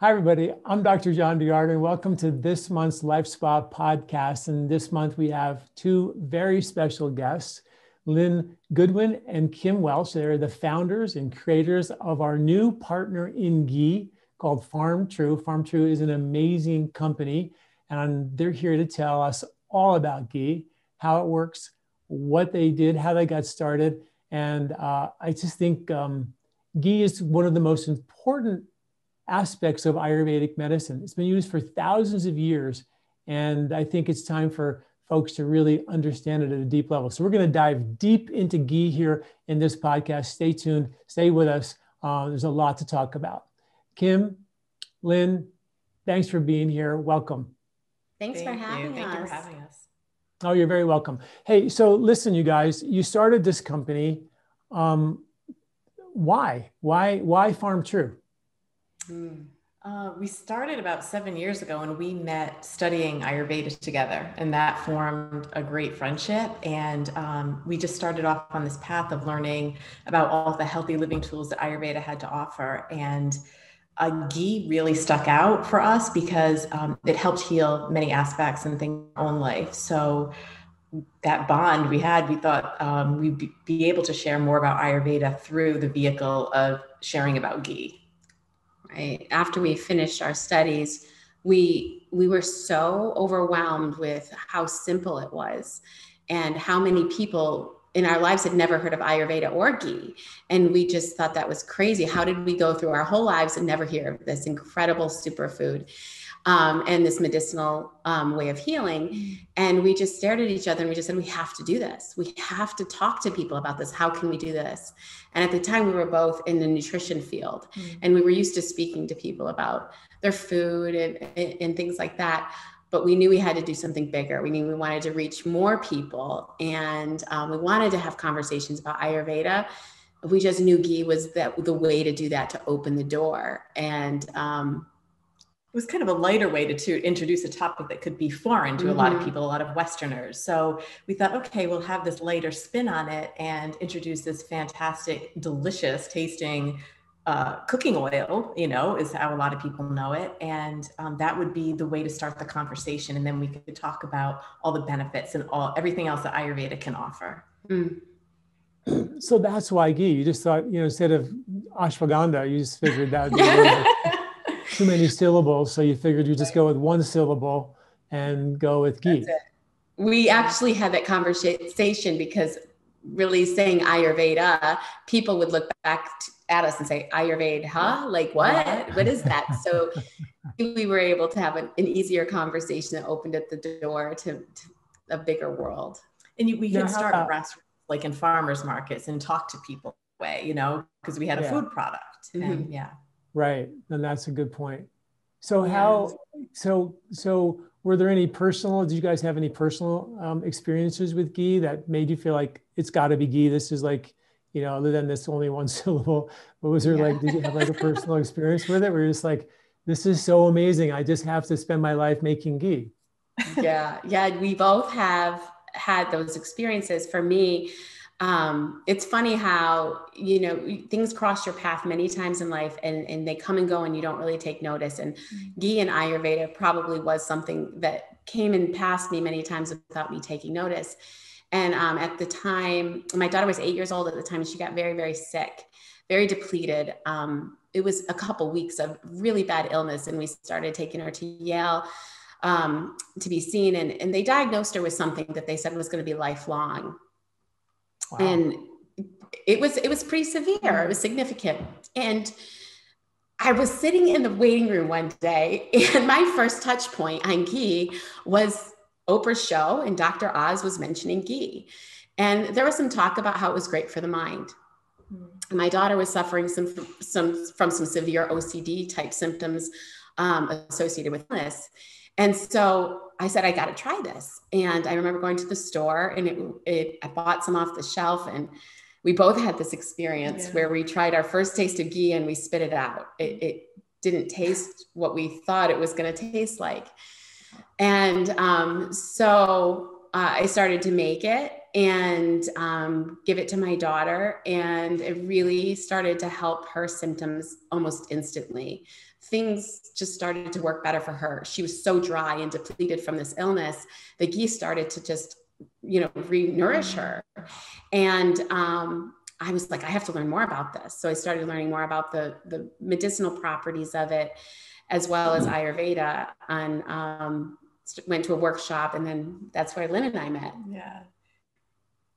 Hi, everybody. I'm Dr. John Douillard. Welcome to this month's LifeSpa podcast. And this month we have two very special guests, Lynn Goodwin and Kim Welch. They're the founders and creators of our new partner in ghee called Farmtrue. Farm True is an amazing company, and they're here to tell us all about ghee, how it works, what they did, how they got started. And uh, I just think um, ghee is one of the most important aspects of Ayurvedic medicine. It's been used for thousands of years. And I think it's time for folks to really understand it at a deep level. So we're going to dive deep into ghee here in this podcast. Stay tuned, stay with us. Uh, there's a lot to talk about. Kim, Lynn, thanks for being here. Welcome. Thanks Thank for having you. us. Thank you for having us. Oh, you're very welcome. Hey, so listen, you guys, you started this company. Um, why? Why? Why Farmtrue? Mm. Uh, we started about seven years ago and we met studying Ayurveda together, and that formed a great friendship. And um, we just started off on this path of learning about all the healthy living tools that Ayurveda had to offer. And uh, ghee really stuck out for us because um, it helped heal many aspects and things in our own life. So that bond we had, we thought um, we'd be able to share more about Ayurveda through the vehicle of sharing about ghee After we finished our studies, we we were so overwhelmed with how simple it was and how many people in our lives had never heard of Ayurveda or ghee. And we just thought that was crazy. How did we go through our whole lives and never hear of this incredible superfood? Um, and this medicinal um, way of healing. And we just stared at each other and we just said, we have to do this. We have to talk to people about this. How can we do this? And at the time, we were both in the nutrition field mm-hmm. and we were used to speaking to people about their food and, and, and things like that but we knew we had to do something bigger. We knew we wanted to reach more people, and um, we wanted to have conversations about Ayurveda. We just knew ghee was that the way to do that to open the door, and um, it was kind of a lighter way to, to introduce a topic that could be foreign to mm-hmm. a lot of mm-hmm. people, a lot of Westerners. So we thought, okay, we'll have this lighter spin on it and introduce this fantastic, delicious tasting uh, cooking oil, you know, is how a lot of people know it. And um, that would be the way to start the conversation. And then we could talk about all the benefits and all everything else that Ayurveda can offer. Mm. So that's why ghee. You just thought, you know, instead of ashwagandha, you just figured that too many syllables, so you figured you just go with one syllable and go with ghee. We actually had that conversation because really saying Ayurveda, people would look back at us and say, Ayurveda, huh? Like what? What is that? So we were able to have an, an, easier conversation that opened up the door to, to a bigger world. And you, we could start grassroots, like in farmers markets and talk to people way, you know, because we had a yeah. food product. Mm-hmm. And yeah. Right. And that's a good point. So yeah. how, so, so were there any personal, did you guys have any personal um, experiences with ghee that made you feel like it's gotta be ghee? This is like, you know, other than this only one syllable, but was there yeah. like, did you have like a personal experience with it where you're just like, this is so amazing. I just have to spend my life making ghee. Yeah. Yeah. We both have had those experiences. For me, um, it's funny how you know things cross your path many times in life and, and they come and go and you don't really take notice. And mm-hmm. ghee and ayurveda probably was something that came and passed me many times without me taking notice. And um, at the time my daughter was eight years old at the time and she got very very sick very depleted. Um, it was a couple weeks of really bad illness and we started taking her to yale um, to be seen and, and they diagnosed her with something that they said was going to be lifelong Wow. And it was it was pretty severe. It was significant. And I was sitting in the waiting room one day, and my first touch point on ghee was Oprah's show, and Dr. Oz was mentioning ghee. And there was some talk about how it was great for the mind. Mm. My daughter was suffering some, some from some severe OCD type symptoms um, associated with this. And so I said, I got to try this. And I remember going to the store and it, it, I bought some off the shelf and we both had this experience yeah. where we tried our first taste of ghee and we spit it out. It, it didn't taste what we thought it was going to taste like. And um, so uh, I started to make it and um, give it to my daughter. And it really started to help her symptoms almost instantly things just started to work better for her. She was so dry and depleted from this illness. The geese started to just, you know, re-nourish her. And um, I was like, I have to learn more about this. So I started learning more about the the medicinal properties of it, as well as Ayurveda. And um, went to a workshop, and then that's where Lynn and I met. Yeah.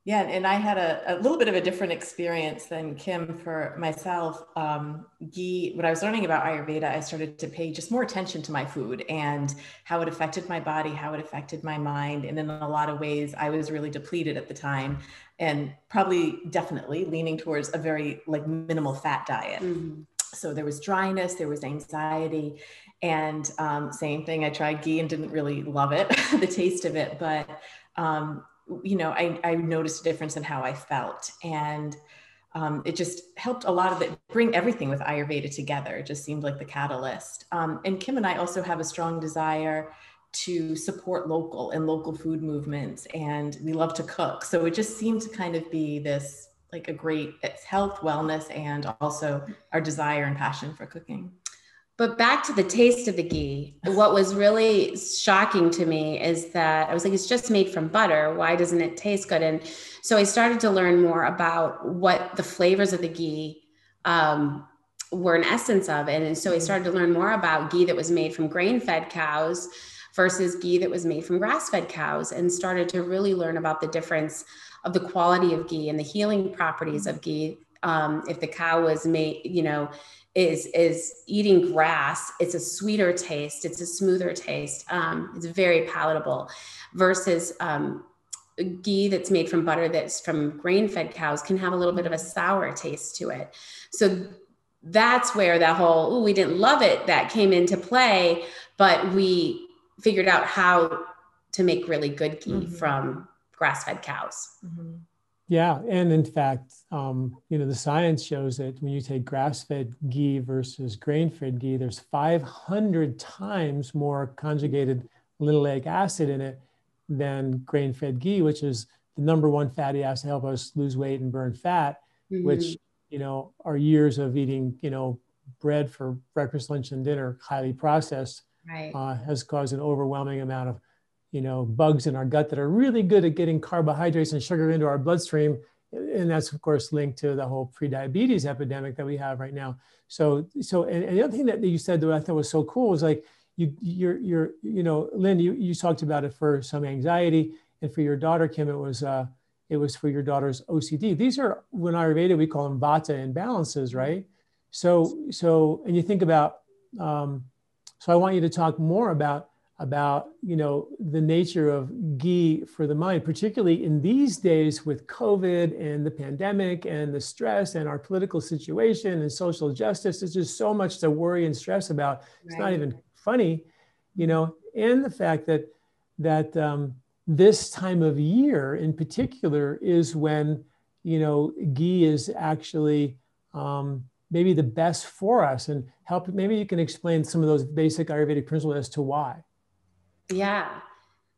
Yeah, and I had a, a little bit of a different experience than Kim for myself. Um, ghee, when I was learning about Ayurveda, I started to pay just more attention to my food and how it affected my body, how it affected my mind. And in a lot of ways, I was really depleted at the time and probably definitely leaning towards a very like minimal fat diet. Mm-hmm. So there was dryness, there was anxiety. And um, same thing, I tried ghee and didn't really love it, the taste of it. But um, you know, I, I noticed a difference in how I felt. And um, it just helped a lot of it bring everything with Ayurveda together. It just seemed like the catalyst. Um, and Kim and I also have a strong desire to support local and local food movements, and we love to cook. So it just seemed to kind of be this like a great it's health, wellness, and also our desire and passion for cooking. But back to the taste of the ghee, what was really shocking to me is that I was like, it's just made from butter. Why doesn't it taste good? And so I started to learn more about what the flavors of the ghee um, were an essence of. And so I started to learn more about ghee that was made from grain fed cows versus ghee that was made from grass fed cows and started to really learn about the difference of the quality of ghee and the healing properties of ghee. Um, if the cow was made, you know, is is eating grass. It's a sweeter taste. It's a smoother taste. Um, it's very palatable versus um, ghee that's made from butter that's from grain fed cows can have a little bit of a sour taste to it. So that's where that whole oh we didn't love it that came into play but we figured out how to make really good ghee mm-hmm. from grass fed cows. Mm-hmm. Yeah, and in fact, um, you know, the science shows that when you take grass-fed ghee versus grain-fed ghee, there's 500 times more conjugated linoleic acid in it than grain-fed ghee, which is the number one fatty acid to help us lose weight and burn fat, mm-hmm. which you know our years of eating, you know, bread for breakfast, lunch, and dinner, highly processed, right. uh, has caused an overwhelming amount of you know, bugs in our gut that are really good at getting carbohydrates and sugar into our bloodstream. And that's of course linked to the whole prediabetes epidemic that we have right now. So, so, and, and the other thing that you said that I thought was so cool was like, you, you're, you're, you know, Lynn, you, you talked about it for some anxiety and for your daughter, Kim, it was, uh, it was for your daughter's OCD. These are, when Ayurveda, we call them vata imbalances, right? So, so, and you think about, um, so I want you to talk more about about you know the nature of ghee for the mind particularly in these days with covid and the pandemic and the stress and our political situation and social justice there's just so much to worry and stress about. It's not even funny you know and the fact that that um, this time of year in particular is when you know ghee is actually um, maybe the best for us and help maybe you can explain some of those basic ayurvedic principles as to why yeah.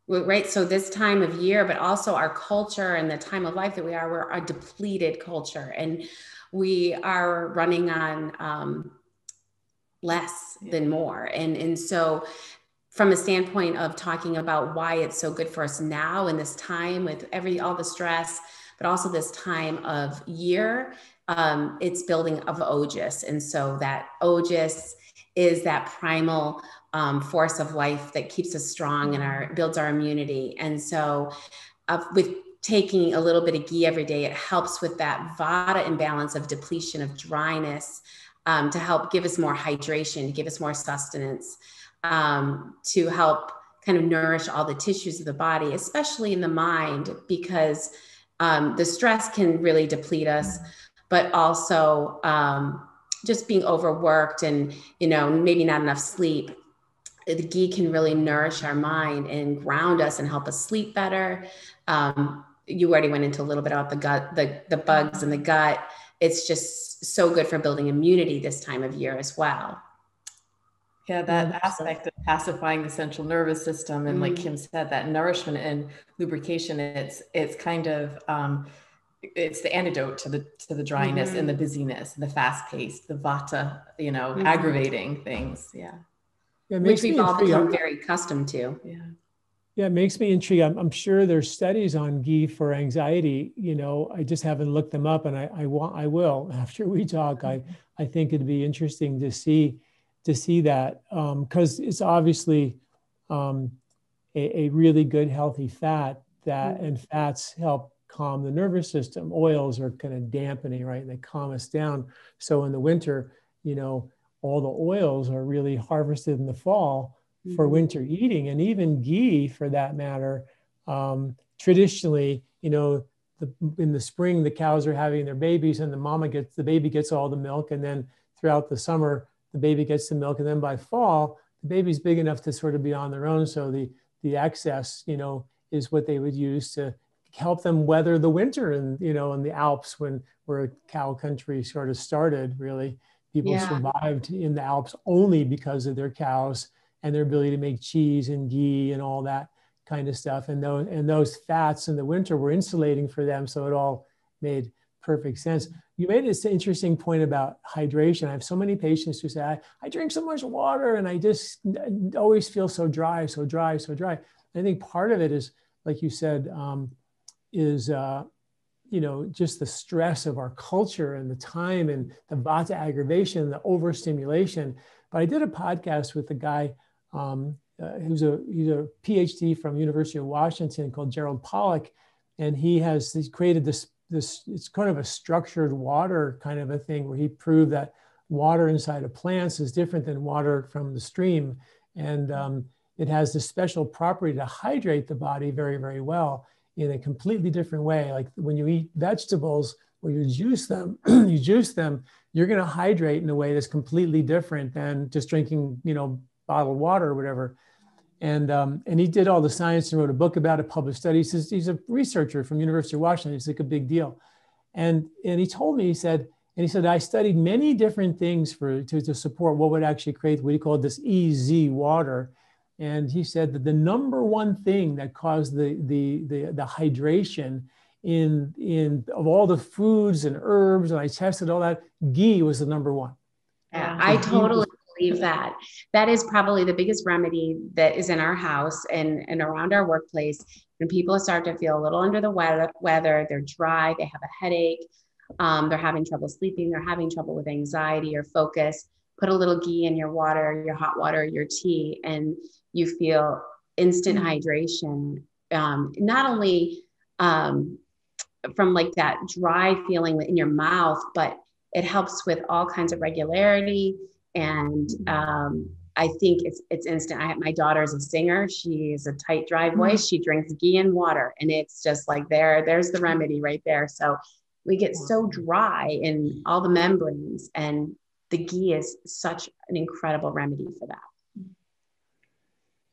Right. So this time of year, but also our culture and the time of life that we are, we're a depleted culture and we are running on um, less than more. And, and so from a standpoint of talking about why it's so good for us now in this time with every all the stress but also this time of year um, it's building of ojas and so that ojas is that primal um, force of life that keeps us strong and our builds our immunity. And so, uh, with taking a little bit of ghee every day, it helps with that vata imbalance of depletion of dryness um, to help give us more hydration, to give us more sustenance, um, to help kind of nourish all the tissues of the body, especially in the mind, because um, the stress can really deplete us, but also um, just being overworked and you know maybe not enough sleep the ghee can really nourish our mind and ground us and help us sleep better. Um, you already went into a little bit about the gut, the, the bugs in the gut. It's just so good for building immunity this time of year as well. Yeah, that aspect of pacifying the central nervous system, and mm-hmm. like Kim said, that nourishment and lubrication, it's it's kind of um, it's the antidote to the to the dryness mm-hmm. and the busyness, and the fast pace, the vata, you know, mm-hmm. aggravating things. Yeah. Yeah Which we've all become very accustomed to. Yeah. Yeah, it makes me intrigued. I'm, I'm, sure there's studies on ghee for anxiety. You know, I just haven't looked them up, and I, I want I will after we talk. I I think it'd be interesting to see to see that because um, it's obviously um, a, a, really good healthy fat that mm-hmm. and fats help calm the nervous system. Oils are kind of dampening, right? And they calm us down. So in the winter, you know, all the oils are really harvested in the fall mm-hmm. for winter eating, and even ghee, for that matter. Um, traditionally, you know, the, in the spring, the cows are having their babies, and the mama gets the baby gets all the milk, and then throughout the summer, the baby gets the milk, and then by fall, the baby's big enough to sort of be on their own. So the the excess, you know, is what they would use to help them weather the winter and you know in the alps when where cow country sort of started really people yeah. survived in the alps only because of their cows and their ability to make cheese and ghee and all that kind of stuff. And those and those fats in the winter were insulating for them so it all made perfect sense. You made this interesting point about hydration. I have so many patients who say I, I drink so much water and i just always feel so dry so dry so dry. I think part of it is like you said um, is uh, you know just the stress of our culture and the time and the vata aggravation the overstimulation. But i did a podcast with a guy um, uh, who's a he's a phd from university of washington called gerald pollack. And he has he's created this this it's kind of a structured water kind of a thing where he proved that water inside of plants is different than water from the stream. And um, it has this special property to hydrate the body very very well in a completely different way. Like when you eat vegetables or you juice them, you juice them, you're going to hydrate in a way that's completely different than just drinking, you know, bottled water or whatever. And, um, and he did all the science and wrote a book about it, published studies. He's, he's a researcher from University of Washington. It's like a big deal. And, and he told me, he said, and he said, I studied many different things for, to, to support what would actually create what he called this EZ water. And he said that the number one thing that caused the, the, the, the hydration in, in of all the foods and herbs, and I tested all that, ghee was the number one. Yeah, I totally believe that. That is probably the biggest remedy that is in our house and, and around our workplace. When people start to feel a little under the weather, weather they're dry, they have a headache, um, they're having trouble sleeping, they're having trouble with anxiety or focus, put a little ghee in your water, your hot water, your tea, and you feel instant mm-hmm. hydration. Um, not only um, from like that dry feeling in your mouth, but it helps with all kinds of regularity. And um, I think it's it's instant. I have my daughter's a singer. She's a tight, dry mm-hmm. voice. She drinks ghee and water, and it's just like there. There's the remedy right there. So we get so dry in all the membranes, and the ghee is such an incredible remedy for that.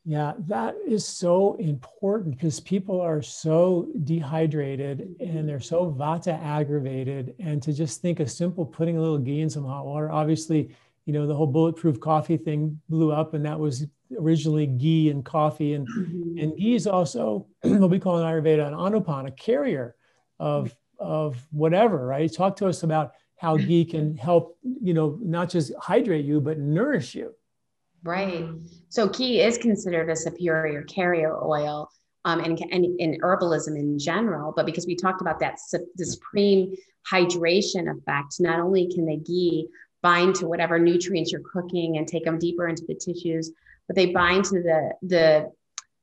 Yeah, that is so important because people are so dehydrated and they're so vata aggravated. And to just think a simple putting a little ghee in some hot water, obviously, you know, the whole bulletproof coffee thing blew up, and that was originally ghee and coffee. And, mm-hmm. and ghee is also what we call in Ayurveda an anupan, a carrier of, of whatever, right? Talk to us about how mm-hmm. ghee can help, you know, not just hydrate you, but nourish you. Right. Mm-hmm. So ghee is considered a superior carrier oil um, and, and in herbalism in general. But because we talked about that the mm-hmm. supreme hydration effect, not only can the ghee bind to whatever nutrients you're cooking and take them deeper into the tissues, but they bind to the the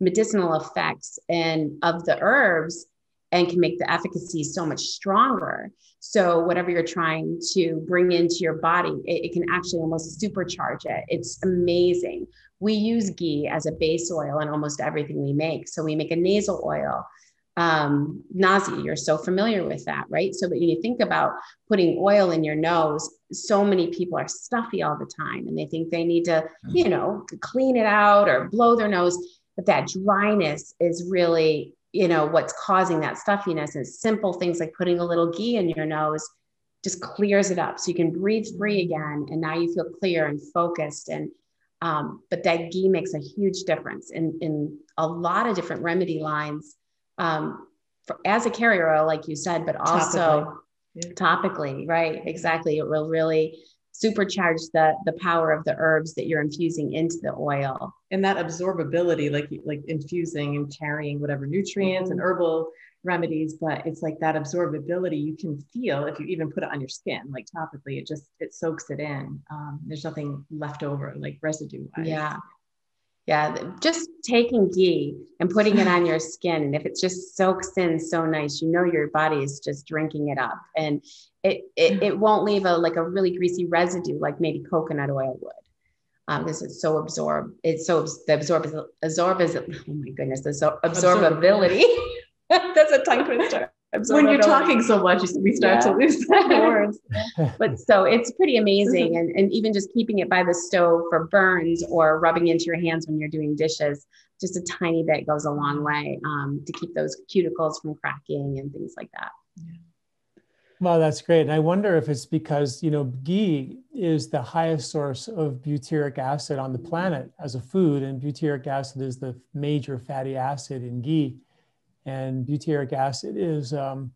medicinal effects and of the herbs and can make the efficacy so much stronger. So, whatever you're trying to bring into your body, it, it, can actually almost supercharge it. It's amazing. We use ghee as a base oil in almost everything we make. So, we make a nasal oil. Um, nasya, you're so familiar with that, right? So, but when you think about putting oil in your nose, so many people are stuffy all the time and they think they need to, you know, clean it out or blow their nose. But that dryness is really you know what's causing that stuffiness and simple things like putting a little ghee in your nose just clears it up so you can breathe free again and now you feel clear and focused and um, but that ghee makes a huge difference in, in a lot of different remedy lines um, for, as a carrier oil, like you said, but also topically, topically right? Exactly. It will really supercharge the the power of the herbs that you're infusing into the oil. And that absorbability like like infusing and carrying whatever nutrients mm-hmm. and herbal remedies but it's like that absorbability you can feel if you even put it on your skin like topically it just it soaks it in. Um, there's nothing left over like residue yeah yeah just taking ghee and putting it on your skin and if it just soaks in so nice you know your body is just drinking it up and it it, it won't leave a like a really greasy residue like maybe coconut oil would. Um, because it's so absorb, it's so the absorb absorb is oh my goodness the so absorbability. That's a tongue twister. When you're talking so much, we start yeah. to lose words. but so it's pretty amazing. And, and even just keeping it by the stove for burns or rubbing into your hands when you're doing dishes, just a tiny bit goes a long way um, to keep those cuticles from cracking and things like that. Yeah. Well, that's great. And I wonder if it's because, you know, ghee is the highest source of butyric acid on the planet as a food. And butyric acid is the major fatty acid in ghee. And butyric acid is um,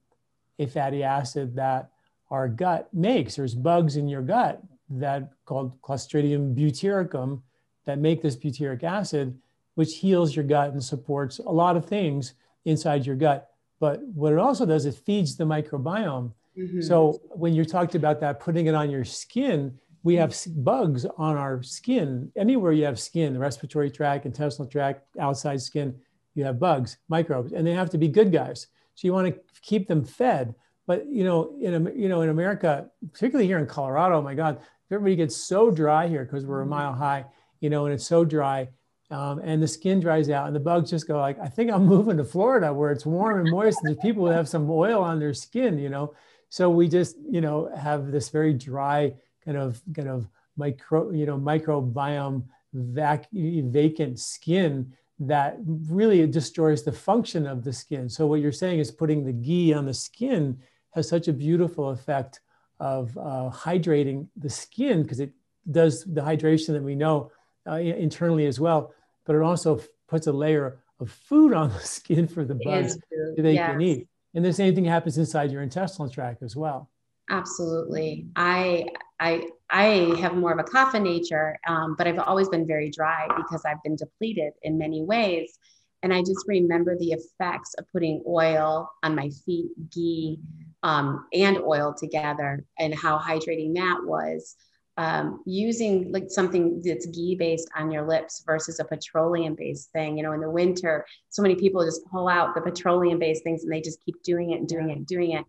a fatty acid that our gut makes. There's bugs in your gut that called Clostridium butyricum that make this butyric acid, which heals your gut and supports a lot of things inside your gut. But what it also does, it feeds the microbiome. Mm-hmm. So when you talked about that, putting it on your skin, we have bugs on our skin. Anywhere you have skin, the respiratory tract, intestinal tract, outside skin, you have bugs, microbes, and they have to be good guys. So you want to keep them fed. But you know, in you know, in America, particularly here in Colorado, my God, everybody gets so dry here because we're a mile high, you know, and it's so dry, um, and the skin dries out, and the bugs just go like, I think I'm moving to Florida where it's warm and moist, and people have some oil on their skin, you know. So we just, you know, have this very dry kind of kind of micro, you know, microbiome vac- vacant skin that really destroys the function of the skin. So what you're saying is putting the ghee on the skin has such a beautiful effect of uh, hydrating the skin because it does the hydration that we know uh, internally as well, but it also puts a layer of food on the skin for the bugs they yes. can eat. And the same thing happens inside your intestinal tract as well. Absolutely. I I I have more of a kapha nature, um, but I've always been very dry because I've been depleted in many ways. And I just remember the effects of putting oil on my feet, ghee, um, and oil together, and how hydrating that was. Um, using like something that's ghee based on your lips versus a petroleum based thing. You know, in the winter, so many people just pull out the petroleum based things and they just keep doing it and doing it and doing it.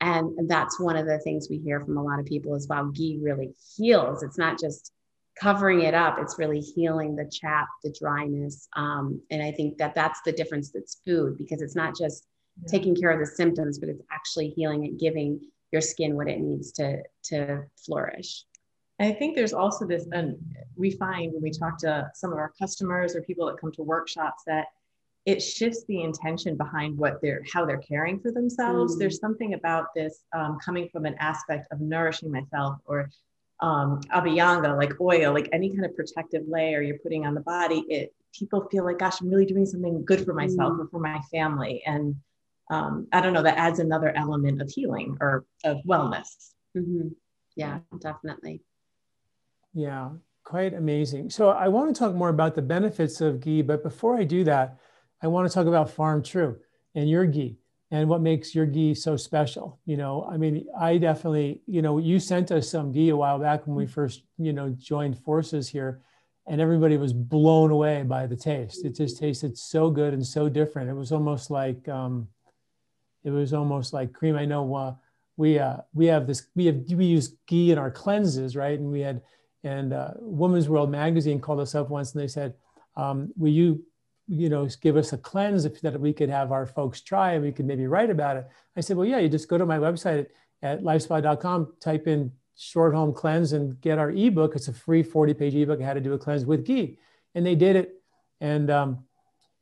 And that's one of the things we hear from a lot of people is wow, ghee really heals. It's not just covering it up, it's really healing the chap, the dryness. Um, and I think that that's the difference that's food because it's not just yeah. taking care of the symptoms, but it's actually healing it, giving your skin what it needs to, to flourish. I think there's also this, and we find when we talk to some of our customers or people that come to workshops that it shifts the intention behind what they're how they're caring for themselves mm. there's something about this um, coming from an aspect of nourishing myself or um, abhyanga like oil like any kind of protective layer you're putting on the body it people feel like gosh i'm really doing something good for myself mm. or for my family and um, i don't know that adds another element of healing or of wellness mm-hmm. yeah definitely yeah quite amazing so i want to talk more about the benefits of ghee but before i do that I want to talk about Farmtrue and your ghee and what makes your ghee so special. You know, I mean, I definitely, you know, you sent us some ghee a while back when we first, you know, joined forces here, and everybody was blown away by the taste. It just tasted so good and so different. It was almost like, um, it was almost like cream. I know uh, we uh, we have this we have we use ghee in our cleanses, right? And we had and uh, Woman's World magazine called us up once and they said, um, "Will you you know, give us a cleanse if, that we could have our folks try and we could maybe write about it. I said, well, yeah, you just go to my website at, lifespa.com, type in short home cleanse and get our ebook. It's a free 40 page ebook, how to do a cleanse with ghee. And they did it. And, um,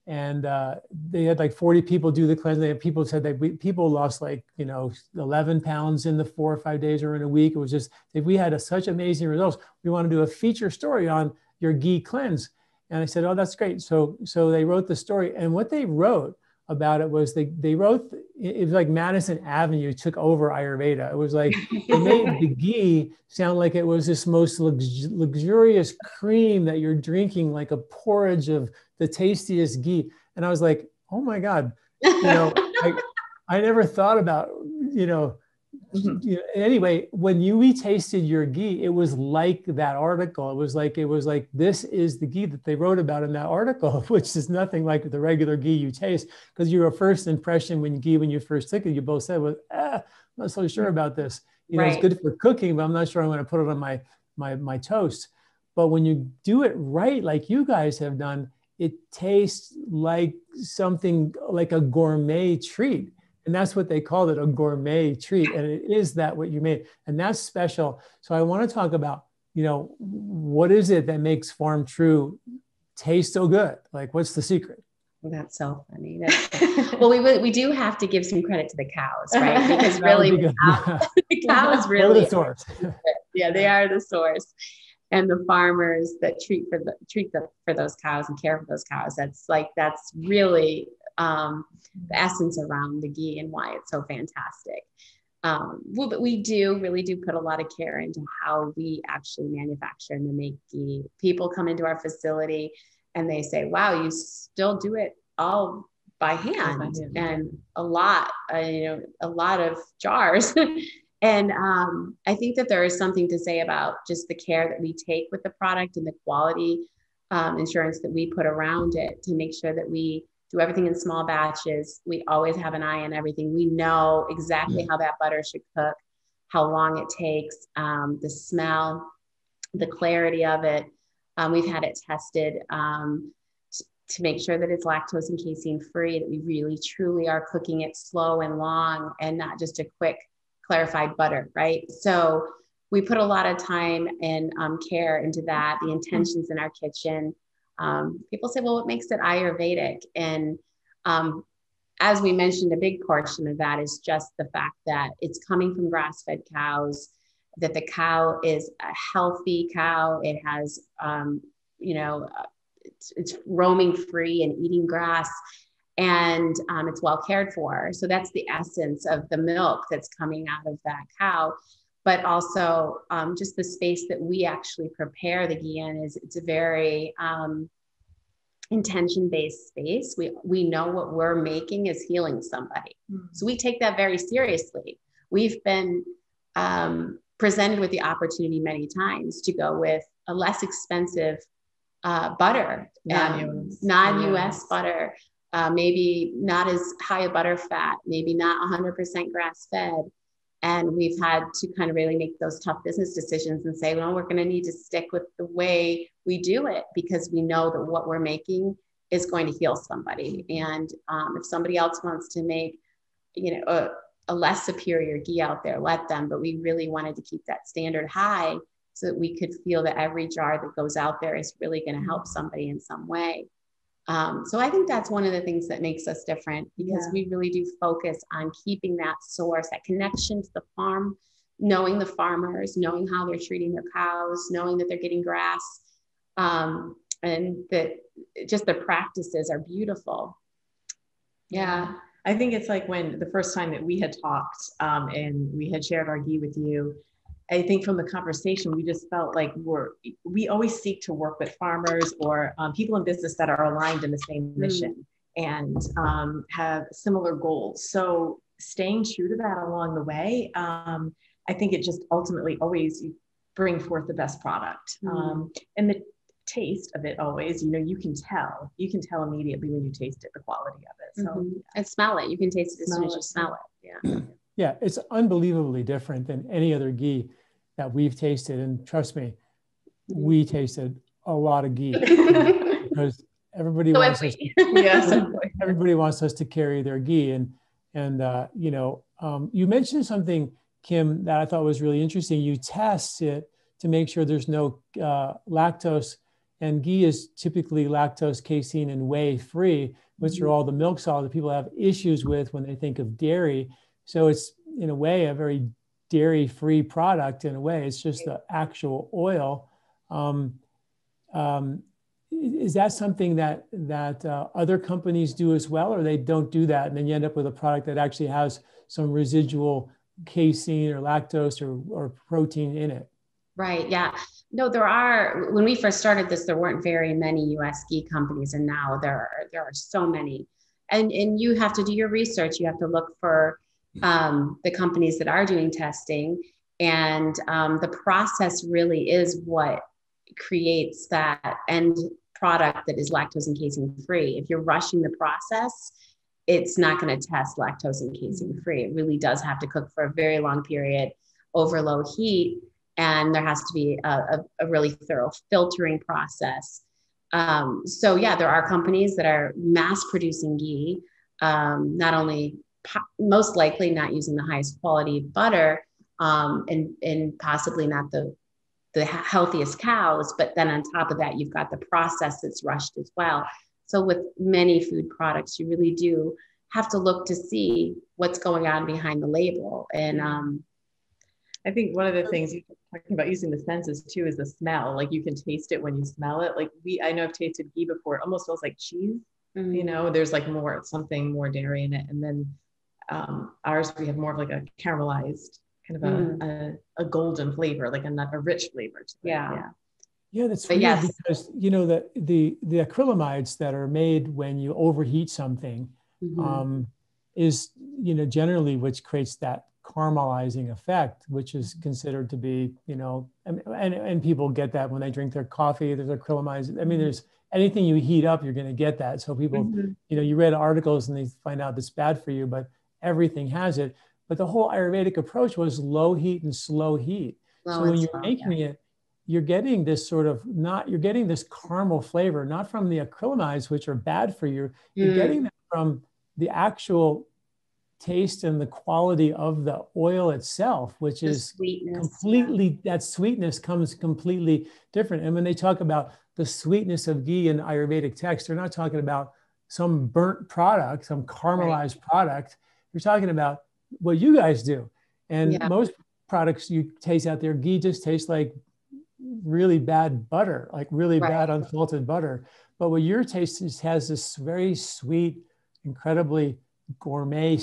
and uh, they had like 40 people do the cleanse. They had people said that we, people lost like, you know, 11 pounds in the four or five days or in a week. It was just, we had a, such amazing results, we want to do a feature story on your ghee cleanse. And I said, oh, that's great. So, so they wrote the story. And what they wrote about it was they they wrote it was like Madison Avenue took over Ayurveda. It was like they made the ghee sound like it was this most lux- luxurious cream that you're drinking, like a porridge of the tastiest ghee. And I was like, oh my god, you know, I, I never thought about you know Mm-hmm. You know, anyway, when you retasted your ghee, it was like that article. It was like it was like this is the ghee that they wrote about in that article, which is nothing like the regular ghee you taste. Because your first impression when ghee when you first took it, you both said was, ah, I'm not so sure about this. You know, right. it's good for cooking, but I'm not sure I'm going to put it on my my my toast. But when you do it right, like you guys have done, it tastes like something like a gourmet treat and that's what they called it a gourmet treat and it is that what you made and that's special so i want to talk about you know what is it that makes Farmtrue taste so good like what's the secret that's so funny. That's well, we we do have to give some credit to the cows, right? Because really, be the, cow, the cows really the source. yeah, they are the source, and the farmers that treat for the treat the, for those cows and care for those cows. That's like that's really um, the essence around the ghee and why it's so fantastic. Um, well, but we do really do put a lot of care into how we actually manufacture and make ghee. People come into our facility and they say, "Wow, you still do it all by hand, and a lot, uh, you know, a lot of jars." and um, I think that there is something to say about just the care that we take with the product and the quality um, insurance that we put around it to make sure that we do everything in small batches. We always have an eye on everything. We know exactly how that butter should cook, how long it takes, um, the smell, the clarity of it. Um, we've had it tested um, t- to make sure that it's lactose and casein free, that we really truly are cooking it slow and long and not just a quick clarified butter, right? So we put a lot of time and um, care into that, the intentions in our kitchen um, people say, well, what makes it Ayurvedic? And um, as we mentioned, a big portion of that is just the fact that it's coming from grass fed cows, that the cow is a healthy cow. It has, um, you know, uh, it's, it's, roaming free and eating grass and um, it's well cared for. So that's the essence of the milk that's coming out of that cow but also um, just the space that we actually prepare the ghee in is it's a very um, intention based space. We we know what we're making is healing somebody, mm-hmm. so we take that very seriously. We've been um, presented with the opportunity many times to go with a less expensive uh, butter, non-US, non-US butter, uh, maybe not as high a butter fat, maybe not 100% grass fed and we've had to kind of really make those tough business decisions and say, well, we're going to need to stick with the way we do it because we know that what we're making is going to heal somebody. And um, if somebody else wants to make, you know, a, a less superior ghee out there, let them. But we really wanted to keep that standard high so that we could feel that every jar that goes out there is really going to help somebody in some way. Um, so I think that's one of the things that makes us different because yeah. we really do focus on keeping that source, that connection to the farm, knowing the farmers, knowing how they're treating their cows, knowing that they're getting grass, um, and that just the practices are beautiful. Yeah. I think it's like when the first time that we had talked um, and we had shared our ghee with you, I think from the conversation, we just felt like we're we always seek to work with farmers or um, people in business that are aligned in the same mm. mission mm. and um, have similar goals. So staying true to that along the way, um, I think it just ultimately always bring forth the best product mm. Um, and the taste of it. Always, you know, you can tell you can tell immediately when you taste it the quality of it. So mm-hmm. and smell it. You can taste it as soon as you smell it. Yeah. Yeah, it's unbelievably different than any other ghee that we've tasted. And trust me, we tasted a lot of ghee because everybody so wants us. To, yes, everybody wants us to carry their ghee. And and uh, you know, um, you mentioned something, Kim, that I thought was really interesting. You test it to make sure there's no uh, lactose, and ghee is typically lactose, casein, and whey free, which are mm-hmm. all the milk solids that people have issues with when they think of dairy. So it's in a way a very dairy free product in a way. It's just the actual oil. Um, um, is that something that that uh, other companies do as well, or they don't do that, and then you end up with a product that actually has some residual casein or lactose or, or protein in it? Right. Yeah. No, there are. When we first started this, there weren't very many U.S. ghee companies, and now there are there are so many. And and you have to do your research. You have to look for um, the companies that are doing testing, and um, the process really is what creates that end product that is lactose and casein free. If you're rushing the process, it's not going to test lactose and casein free. It really does have to cook for a very long period over low heat. And there has to be a, a, a really thorough filtering process. Um, so, yeah, there are companies that are mass producing ghee, um, not only most likely not using the highest quality butter um, and, and possibly not the the healthiest cows, but then on top of that, you've got the process that's rushed as well. So with many food products, you really do have to look to see what's going on behind the label. And um, I think one of the things you're talking about using the senses too is the smell. Like you can taste it when you smell it. Like we, I know I've tasted ghee before. It almost smells like cheese. Mm-hmm. You know, there's like more something more dairy in it, and then um, ours we have more of like a caramelized kind of a, mm. a, a, golden flavor, like a, a rich flavor. yeah. Yeah. Yeah, that's weird yes. because you know the the the acrylamides that are made when you overheat something mm-hmm. um, is you know generally which creates that caramelizing effect, which is considered to be you know and and, and people get that when they drink their coffee. There's acrylamides. I mean, mm-hmm. there's anything you heat up, you're going to get that. So people, mm-hmm. you know, you read articles and they find out it's bad for you, but everything has it. But the whole Ayurvedic approach was low heat and slow heat. so when you're making yeah. it, you're getting this sort of not you're getting this caramel flavor, not from the acrylamides, which are bad for you. You're mm. getting that from the actual taste and the quality of the oil itself, which the is completely yeah. that sweetness comes completely different. And when they talk about the sweetness of ghee in Ayurvedic text, they're not talking about some burnt product, some caramelized right. product. They're talking about what you guys do. And yeah. most products you taste out there, ghee just tastes like really bad butter, like really right. bad unsalted butter. But what your taste is, has this very sweet, incredibly gourmet,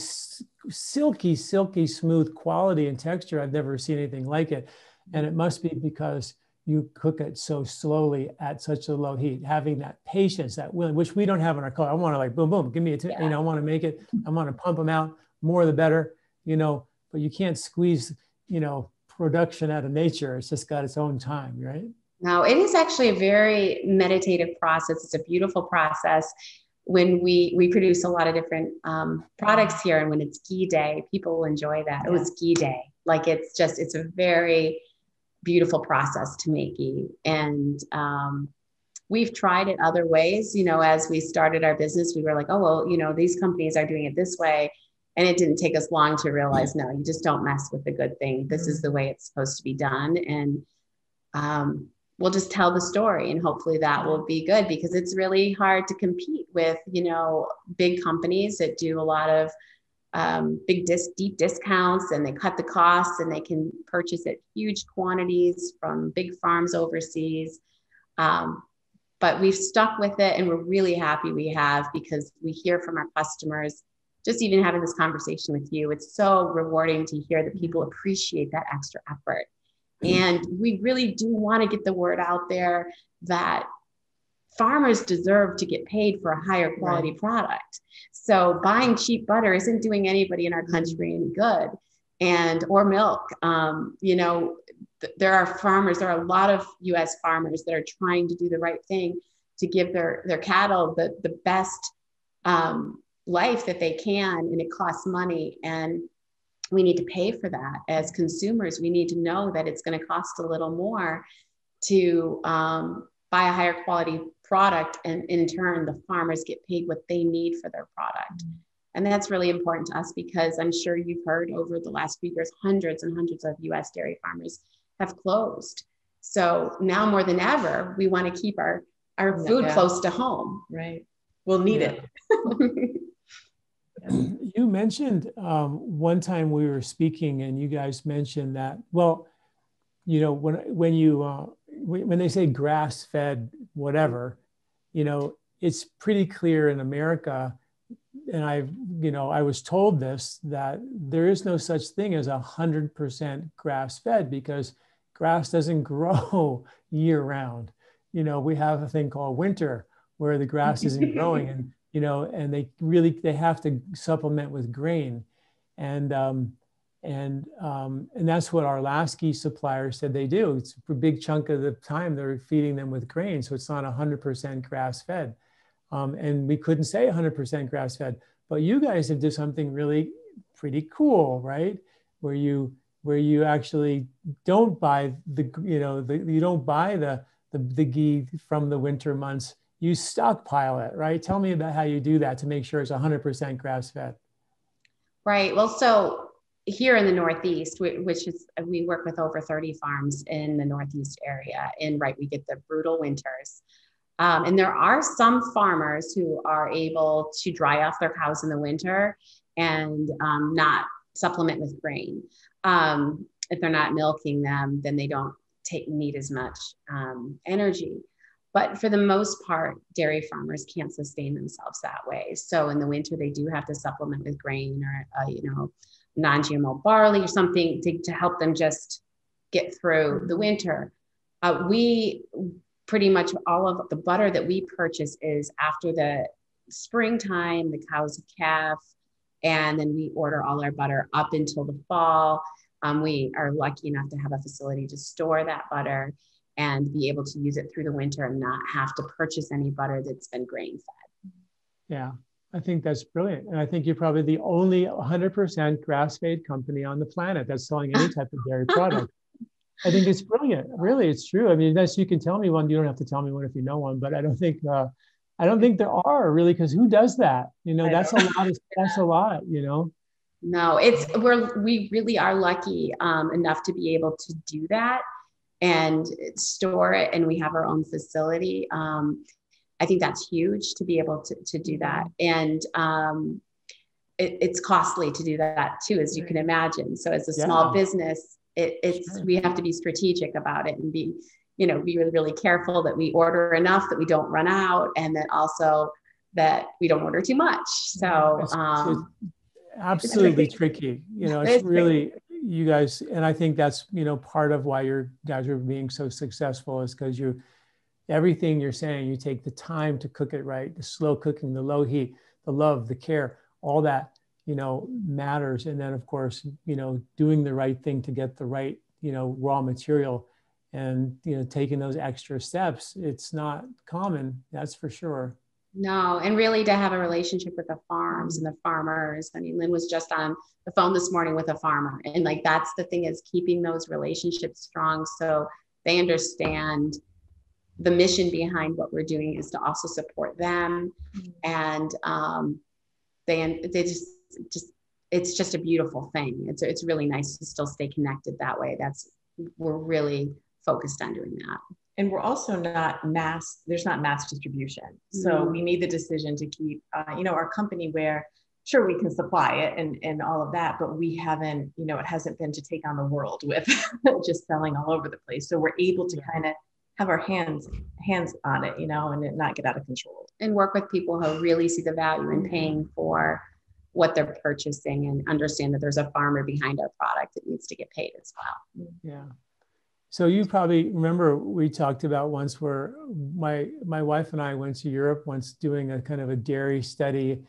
silky, silky smooth quality and texture. I've never seen anything like it. And it must be because you cook it so slowly at such a low heat, having that patience, that willing, which we don't have in our culture. I want to like boom, boom, give me a, t- yeah. you know, I want to make it, I want to pump them out more the better, you know, but you can't squeeze, you know, production out of nature. It's just got its own time, right? No, it is actually a very meditative process. It's a beautiful process. When we we produce a lot of different um, products here, and when it's ghee day, people enjoy that. Yeah. Oh, it's ghee day. Like it's just it's a very beautiful process to make ghee, and um, we've tried it other ways. You know, as we started our business, we were like, oh well, you know, these companies are doing it this way. And it didn't take us long to realize no you just don't mess with the good thing. This is the way it's supposed to be done. And um, we'll just tell the story and hopefully that will be good because it's really hard to compete with you know big companies that do a lot of um, big dis- deep discounts and they cut the costs and they can purchase it huge quantities from big farms overseas um, but we've stuck with it and we're really happy we have because we hear from our customers just even having this conversation with you, it's so rewarding to hear that people appreciate that extra effort. And we really do want to get the word out there that farmers deserve to get paid for a higher quality right. product. So buying cheap butter isn't doing anybody in our country any good. And or milk, um, you know, th- there are farmers. There are a lot of U.S. farmers that are trying to do the right thing to give their their cattle the the best um, life that they can and it costs money and we need to pay for that as consumers we need to know that it's going to cost a little more to um, buy a higher quality product and in turn the farmers get paid what they need for their product and that's really important to us because i'm sure you've heard over the last few years hundreds and hundreds of us dairy farmers have closed so now more than ever we want to keep our our food yeah. close to home right we'll need yeah. it you mentioned um, one time we were speaking, and you guys mentioned that. Well, you know, when when you uh, when they say grass fed whatever, you know, it's pretty clear in America, and I, you know, I was told this that there is no such thing as a hundred percent grass fed because grass doesn't grow year round. You know, we have a thing called winter where the grass isn't growing, and you know, and they really they have to supplement with grain, and um, and um, and that's what our Lasky supplier said they do. It's a big chunk of the time they're feeding them with grain, so it's not 100% grass fed. Um, and we couldn't say 100% grass fed, but you guys have done something really pretty cool, right? Where you where you actually don't buy the you know the, you don't buy the, the the ghee from the winter months. You stockpile it, right? Tell me about how you do that to make sure it's 100% grass fed. Right. Well, so here in the Northeast, which is we work with over 30 farms in the Northeast area, and right, we get the brutal winters. Um, and there are some farmers who are able to dry off their cows in the winter and um, not supplement with grain. Um, if they're not milking them, then they don't take need as much um, energy. But for the most part, dairy farmers can't sustain themselves that way. So in the winter, they do have to supplement with grain or, uh, you know, non-GMO barley or something to, to help them just get through the winter. Uh, we pretty much all of the butter that we purchase is after the springtime, the cows calf, and then we order all our butter up until the fall. Um, we are lucky enough to have a facility to store that butter and be able to use it through the winter and not have to purchase any butter that's been grain fed. Yeah, I think that's brilliant. And I think you're probably the only 100% grass fed company on the planet that's selling any type of dairy product. I think it's brilliant. Really, it's true. I mean, that's you can tell me one. You don't have to tell me one if you know one, but I don't think uh, I don't think there are really because who does that? You know, that's a lot. Of, that's a lot. You know. No, it's we're we really are lucky um, enough to be able to do that and store it, and we have our own facility. Um, I think that's huge to be able to, to do that. And um, it, it's costly to do that too, as you can imagine. So as a yeah. small business, it, it's sure. we have to be strategic about it and be, you know, be really, really careful that we order enough that we don't run out, and then also that we don't order too much. So um, absolutely it's tricky. You know, it's, it's really tricky. you guys, and I think that's you know part of why your guys are being so successful is because you everything you're saying, you take the time to cook it right, the slow cooking, the low heat, the love, the care, all that, you know, matters. And then of course, you know, doing the right thing to get the right, you know, raw material and, you know, taking those extra steps. It's not common, that's for sure. No, and really to have a relationship with the farms and the farmers. I mean, Lynn was just on the phone this morning with a farmer, and like that's the thing is keeping those relationships strong so they understand the mission behind what we're doing is to also support them. And um, they they just just it's just a beautiful thing. It's it's really nice to still stay connected that way. That's we're really focused on doing that. And we're also not mass there's not mass distribution. So mm-hmm. we made the decision to keep uh, you know our company where sure we can supply it and and all of that but we haven't you know it hasn't been to take on the world with just selling all over the place. So we're able to kind of have our hands hands on it, you know, and it not get out of control. And work with people who really see the value in paying for what they're purchasing and understand that there's a farmer behind our product that needs to get paid as well. Yeah. So you probably remember we talked about once where my my wife and I went to Europe once doing a kind of a dairy study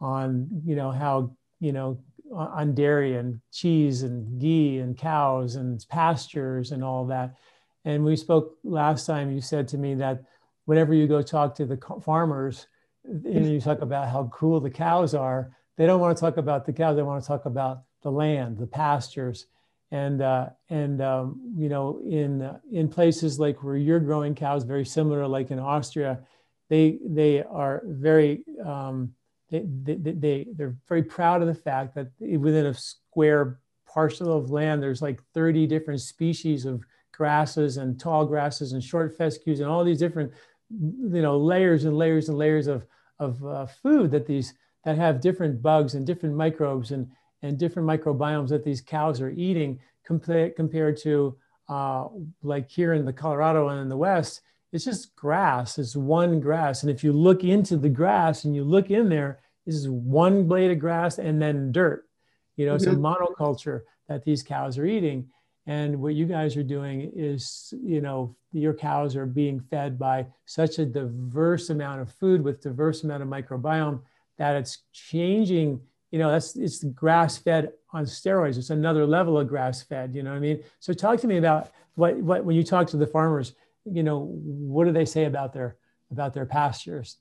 on you know how you know on dairy and cheese and ghee and cows and pastures and all that and we spoke last time, you said to me that whenever you go talk to the farmers and you talk about how cool the cows are, they don't want to talk about the cows, they want to talk about the land, the pastures. And, uh, and um, you know, in, in places like where you're growing cows, very similar, like in Austria, they, they are very, um, they, they, they, they're very proud of the fact that within a square parcel of land, there's like 30 different species of grasses and tall grasses and short fescues and all these different, you know, layers and layers and layers of, of uh, food that these, that have different bugs and different microbes and, and different microbiomes that these cows are eating compared, compared to uh, like here in the Colorado and in the West, it's just grass. It's one grass. And if you look into the grass and you look in there, this is one blade of grass and then dirt. You know, mm-hmm. it's a mm-hmm. monoculture that these cows are eating. And what you guys are doing is, you know, your cows are being fed by such a diverse amount of food with diverse amount of microbiome that it's changing. You know, that's it's grass fed on steroids. It's another level of grass fed. You know what I mean? So talk to me about what what when you talk to the farmers, you know, what do they say about their about their pastures?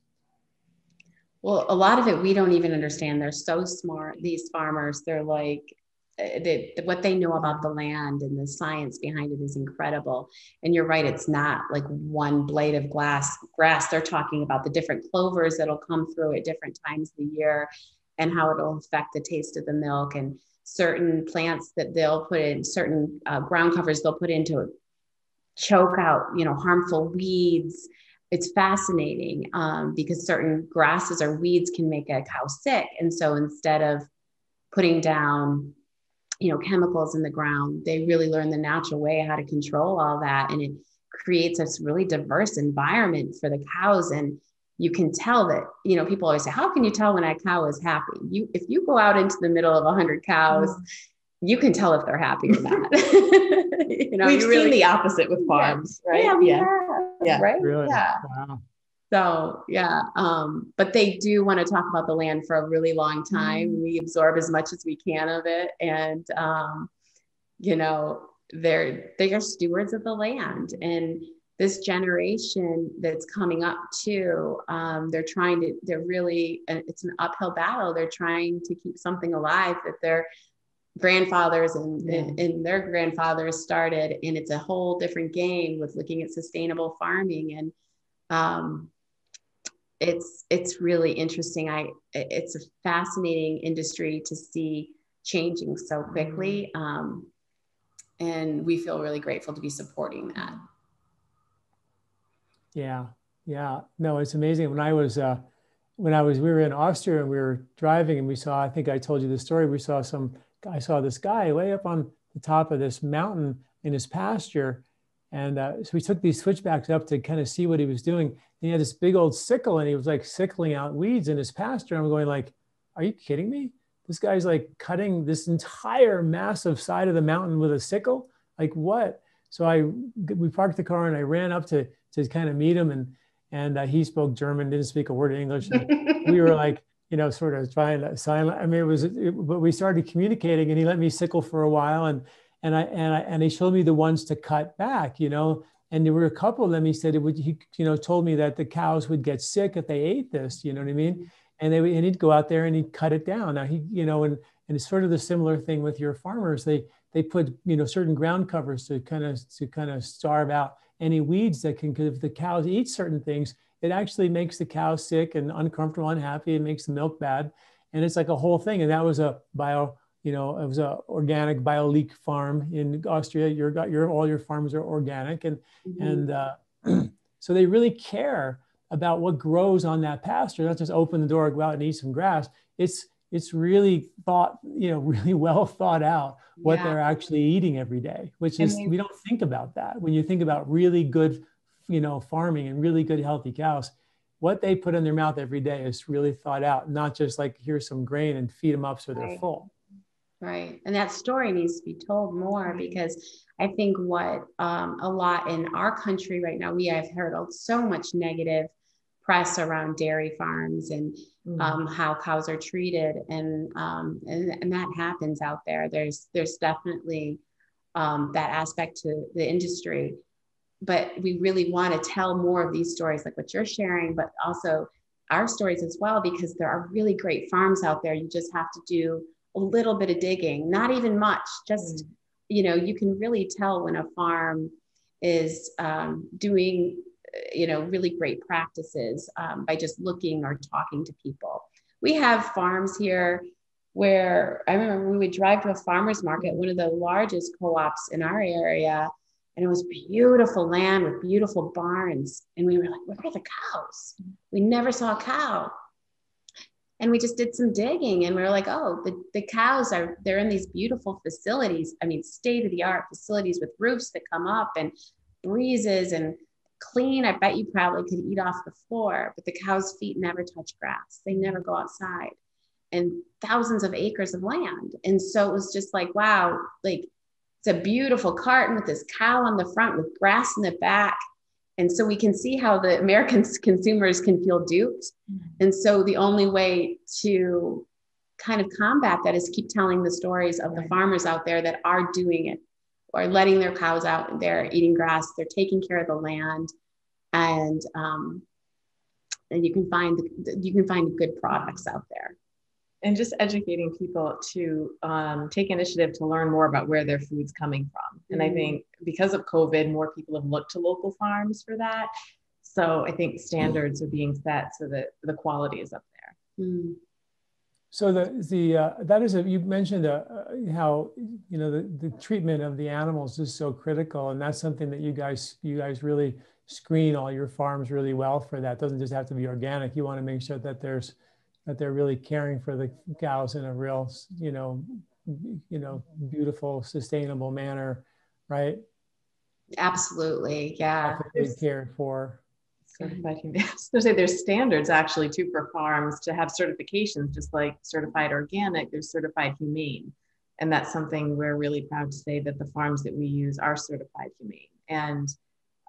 Well, a lot of it we don't even understand. They're so smart. These farmers, they're like, the, what they know about the land and the science behind it is incredible. And you're right, it's not like one blade of glass grass. They're talking about the different clovers that'll come through at different times of the year and how it'll affect the taste of the milk and certain plants that they'll put in certain uh, ground covers they'll put into choke out you know harmful weeds it's fascinating um, because certain grasses or weeds can make a cow sick and so instead of putting down you know chemicals in the ground they really learn the natural way how to control all that and it creates a really diverse environment for the cows and you can tell that you know people always say how can you tell when a cow is happy you if you go out into the middle of 100 cows mm-hmm. you can tell if they're happy or not you know we've really, seen the opposite with farms yeah. right yeah, yeah. Have, yeah. right really? yeah wow. So yeah, um, but they do want to talk about the land for a really long time. Mm-hmm. We absorb as much as we can of it, and um, you know they're they are stewards of the land. And this generation that's coming up too, um, they're trying to. They're really it's an uphill battle. They're trying to keep something alive that their grandfathers and, yeah. and, and their grandfathers started, and it's a whole different game with looking at sustainable farming and um, it's it's really interesting. I it's a fascinating industry to see changing so quickly, um, and we feel really grateful to be supporting that. Yeah, yeah, no, it's amazing. When I was uh, when I was we were in Austria and we were driving and we saw I think I told you the story. We saw some I saw this guy way up on the top of this mountain in his pasture and uh, so we took these switchbacks up to kind of see what he was doing. And he had this big old sickle and he was like sickling out weeds in his pasture. I'm going like, are you kidding me? This guy's like cutting this entire massive side of the mountain with a sickle. Like what? So I, we parked the car and I ran up to, to kind of meet him and, and uh, he spoke German, didn't speak a word of English. And we were like, you know, sort of trying to sign. I mean, it was, it, but we started communicating and he let me sickle for a while. And, and I and I and he showed me the ones to cut back, you know. And there were a couple of them. He said it would. He you know told me that the cows would get sick if they ate this. You know what I mean? Mm-hmm. And they and he'd go out there and he'd cut it down. Now he you know and and it's sort of the similar thing with your farmers. They they put you know certain ground covers to kind of to kind of starve out any weeds that can because if the cows eat certain things, it actually makes the cow sick and uncomfortable, unhappy. It makes the milk bad, and it's like a whole thing. And that was a bio you know, it was a organic BioLeek farm in Austria. Your, your, all your farms are organic. And, mm-hmm. and uh, so they really care about what grows on that pasture, not just open the door, go out and eat some grass. It's, it's really thought, you know, really well thought out what yeah. they're actually eating every day, which is, we don't think about that. When you think about really good, you know, farming and really good, healthy cows, what they put in their mouth every day is really thought out, not just like here's some grain and feed them up so they're right. full. Right. And that story needs to be told more because I think what um, a lot in our country right now, we have heard so much negative press around dairy farms and mm. um, how cows are treated. And, um, and, and that happens out there. There's, there's definitely um, that aspect to the industry. But we really want to tell more of these stories like what you're sharing, but also our stories as well, because there are really great farms out there. You just have to do a little bit of digging, not even much, just, mm. you know, you can really tell when a farm is um, doing, you know, really great practices um, by just looking or talking to people. We have farms here where I remember we would drive to a farmer's market, one of the largest co ops in our area, and it was beautiful land with beautiful barns. And we were like, where are the cows? We never saw a cow and we just did some digging and we were like oh the, the cows are they're in these beautiful facilities i mean state of the art facilities with roofs that come up and breezes and clean. I bet you probably could eat off the floor, but the cow's feet never touch grass. They never go outside and thousands of acres of land. And so it was just like, wow, like it's a beautiful carton with this cow on the front with grass in the back. And so we can see how the American consumers can feel duped. Mm-hmm. And so the only way to kind of combat that is keep telling the stories of the farmers out there that are doing it or letting their cows out they're eating grass they're taking care of the land and um, and you can find you can find good products out there and just educating people to um, take initiative to learn more about where their food's coming from and mm-hmm. i think because of covid more people have looked to local farms for that so i think standards are being set so that the quality is up there mm. So the the uh, that is a you mentioned uh, uh, how you know the, the treatment of the animals is so critical, and that's something that you guys you guys really screen all your farms really well for that. It doesn't just have to be organic. You want to make sure that there's that they're really caring for the cows in a real you know you know beautiful sustainable manner, right? Absolutely, yeah. Cared for certified. So say there's standards actually too for farms to have certifications, just like certified organic, there's certified humane. And that's something we're really proud to say that the farms that we use are certified humane. And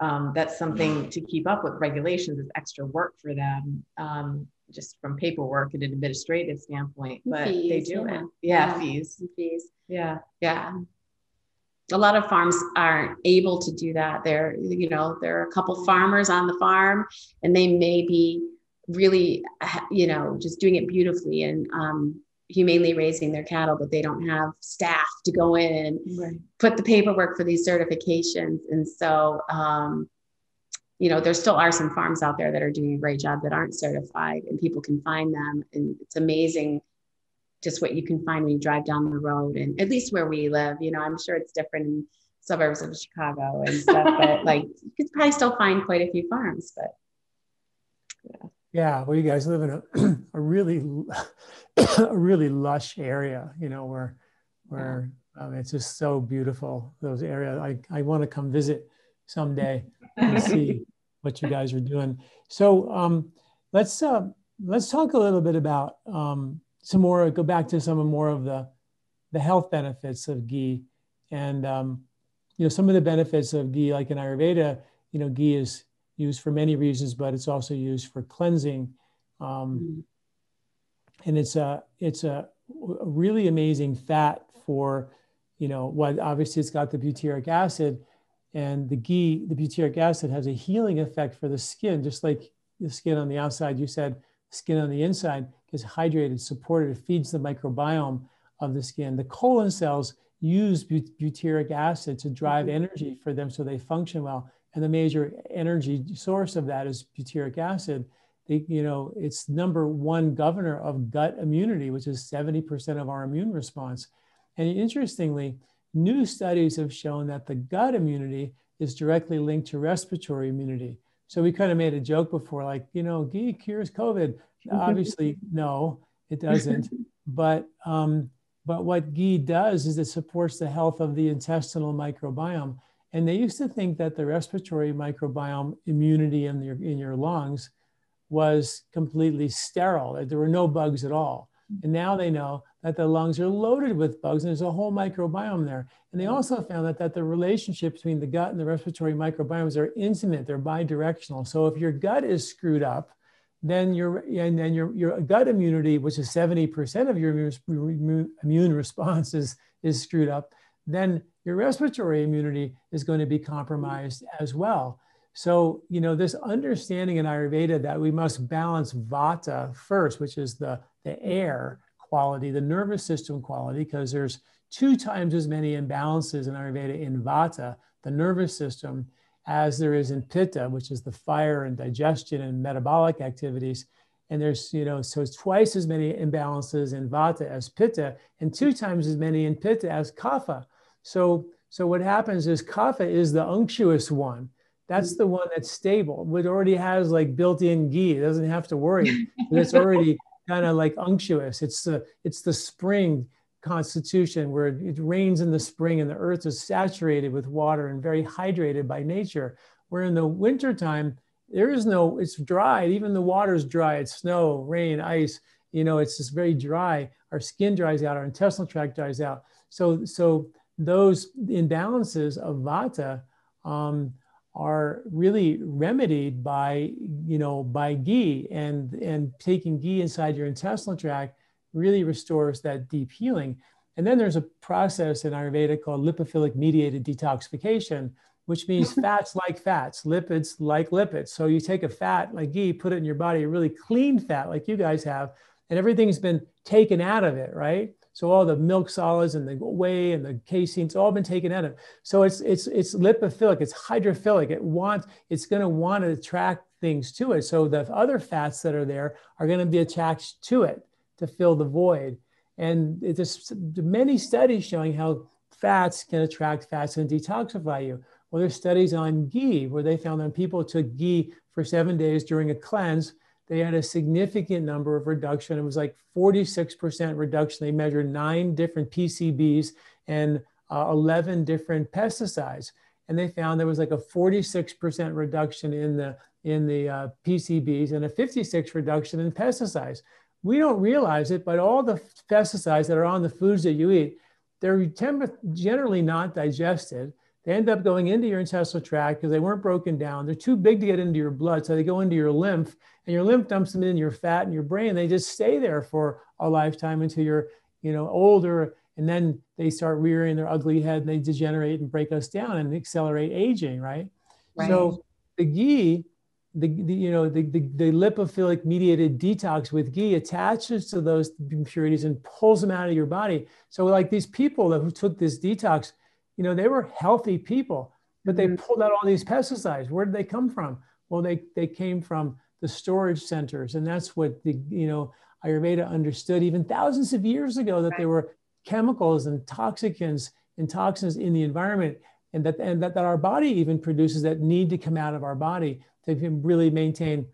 um, that's something to keep up with regulations is extra work for them, um, just from paperwork and an administrative standpoint. But fees, they do yeah. it. Yeah, yeah, fees. Fees. Yeah. Yeah a lot of farms aren't able to do that. There, you know, there are a couple farmers on the farm, and they may be really, you know, just doing it beautifully and um, humanely raising their cattle, but they don't have staff to go in and right. put the paperwork for these certifications. And so, um, you know, there still are some farms out there that are doing a great job that aren't certified, and people can find them. And it's amazing just what you can find when you drive down the road and at least where we live you know i'm sure it's different in suburbs of chicago and stuff but like you could probably still find quite a few farms but yeah. Yeah. Well you guys live in a, a really a really lush area you know where where um, it's just so beautiful those areas i, I want to come visit someday and see what you guys are doing so um, let's uh, let's talk a little bit about um, some more, go back to some of more of the, the health benefits of ghee. And, um, you know, some of the benefits of ghee, like in Ayurveda, you know, ghee is used for many reasons, but it's also used for cleansing. Um, and it's a, it's a really amazing fat for, you know, what obviously it's got the butyric acid and the ghee, the butyric acid has a healing effect for the skin, just like the skin on the outside, you said skin on the inside gets hydrated, supported, it feeds the microbiome of the skin. The colon cells use butyric acid to drive mm-hmm. energy for them so they function well. And the major energy source of that is butyric acid. They, you know, it's number one governor of gut immunity, which is 70% of our immune response. And interestingly, new studies have shown that the gut immunity is directly linked to respiratory immunity. So we kind of made a joke before, like, you know, ghee cures COVID. Obviously, no, it doesn't. but um, but what ghee does is it supports the health of the intestinal microbiome. And they used to think that the respiratory microbiome immunity in your in your lungs was completely sterile, there were no bugs at all. And now they know that the lungs are loaded with bugs and there's a whole microbiome there. And they mm. also found that, that the relationship between the gut and the respiratory microbiomes are intimate, they're bidirectional. So if your gut is screwed up, then your and then your, your gut immunity, which is 70% of your immune, immune response is, is screwed up, then your respiratory immunity is going to be compromised as well. So, you know, this understanding in Ayurveda that we must balance vata first, which is the, the air quality, the nervous system quality, because there's two times as many imbalances in Ayurveda in vata, the nervous system, as there is in pitta, which is the fire and digestion and metabolic activities. And there's, you know, so twice as many imbalances in vata as pitta, and two times as many in pitta as kapha. So, so what happens is kapha is the unctuous one. That's the one that's stable. It already has like built-in ghee. It doesn't have to worry. it's already kind of like unctuous. It's the it's the spring constitution where it rains in the spring and the earth is saturated with water and very hydrated by nature. Where in the wintertime, there is no, it's dry. Even the water's dry. It's snow, rain, ice. You know, it's just very dry. Our skin dries out, our intestinal tract dries out. So, so those imbalances of vata um, are really remedied by, you know, by ghee and, and taking ghee inside your intestinal tract really restores that deep healing. And then there's a process in Ayurveda called lipophilic mediated detoxification, which means fats like fats, lipids like lipids. So you take a fat like ghee, put it in your body, a really clean fat like you guys have, and everything's been taken out of it, right? So all the milk solids and the whey and the casein, it's all been taken out of it. So it's it's it's lipophilic, it's hydrophilic. It wants it's going to want to attract things to it. So the other fats that are there are going to be attached to it to fill the void. And there's many studies showing how fats can attract fats and detoxify you. Well, there's studies on ghee where they found that people took ghee for seven days during a cleanse, they had a significant number of reduction. It was like 46% reduction. They measured nine different PCBs and uh, 11 different pesticides. And they found there was like a 46% reduction in the, in the uh, PCBs and a 56 reduction in pesticides. We don't realize it, but all the pesticides that are on the foods that you eat, they're generally not digested. They end up going into your intestinal tract because they weren't broken down. They're too big to get into your blood. So they go into your lymph and your lymph dumps them in your fat and your brain. They just stay there for a lifetime until you're, you know, older. And then they start rearing their ugly head and they degenerate and break us down and accelerate aging, right? right. So the ghee, the, the, you know the, the, the lipophilic mediated detox with ghee attaches to those impurities and pulls them out of your body. So like these people that who took this detox, you know, they were healthy people, but they mm-hmm. pulled out all these pesticides. Where did they come from? Well, they, they came from the storage centers. And that's what the, you know, Ayurveda understood even thousands of years ago that there were chemicals and toxicants and toxins in the environment and that, and that, that our body even produces that need to come out of our body to really maintain